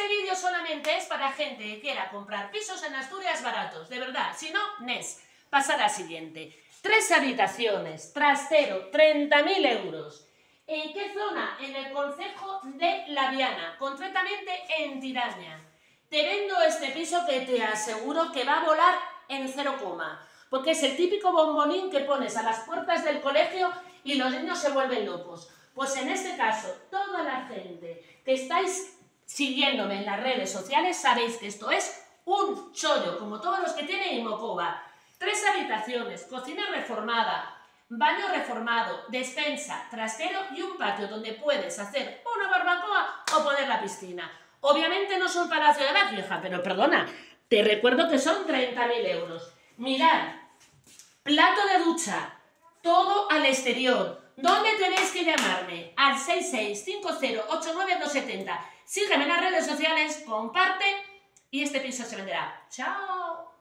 Este vídeo solamente es para gente que quiera comprar pisos en Asturias baratos, de verdad. Si no, NES. Pasa a siguiente. Tres habitaciones, trastero, 30.000 euros. ¿En qué zona? En el concejo de La Viana, concretamente en Tiraña. Te vendo este piso que te aseguro que va a volar en cero coma, porque es el típico bombonín que pones a las puertas del colegio y los niños se vuelven locos. Pues en este caso, toda la gente que estáis siguiéndome en las redes sociales sabéis que esto es un chollo, como todos los que tiene Imocoba. Tres habitaciones, cocina reformada, baño reformado, despensa, trastero y un patio donde puedes hacer una barbacoa o poner la piscina. Obviamente no son palacio de la vieja, pero perdona, te recuerdo que son 30.000 euros. Mirad, plato de ducha, todo al exterior. ¿Dónde tenéis que llamarme? Al 665089270. Sígueme en las redes sociales, comparte y este piso se venderá. ¡Chao!